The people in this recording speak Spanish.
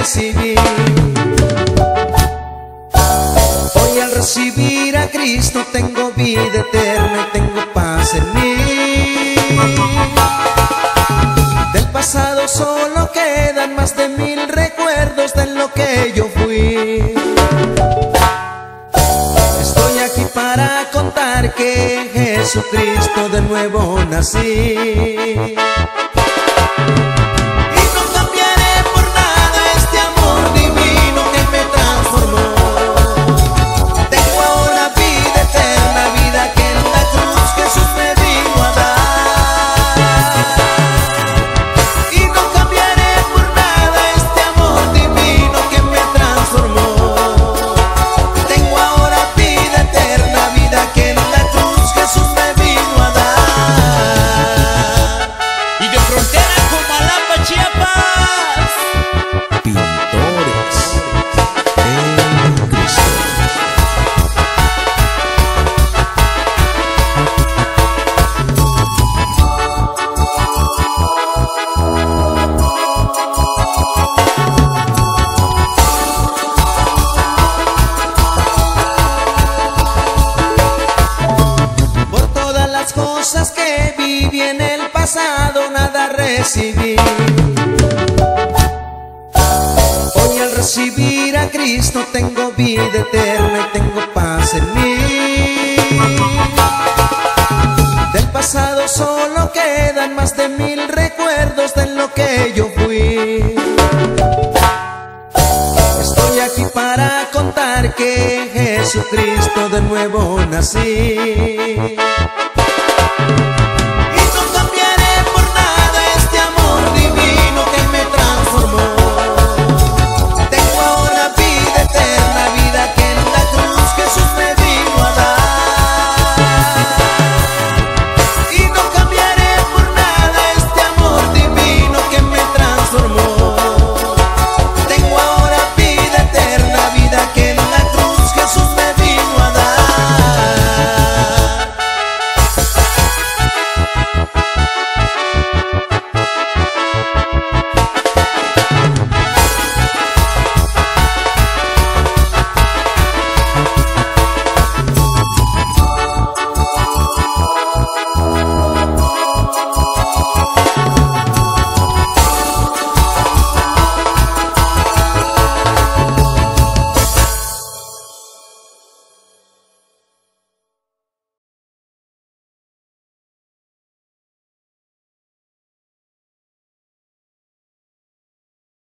recibí. Hoy al recibir a Cristo tengo vida eterna y tengo paz en mí. Del pasado solo quedan más de mil recuerdos de lo que yo fui. Estoy aquí para contar que Jesucristo de nuevo nací. Recibí. Hoy al recibir a Cristo tengo vida eterna y tengo paz en mí. Del pasado solo quedan más de mil recuerdos de lo que yo fui. Estoy aquí para contar que Jesucristo de nuevo nací.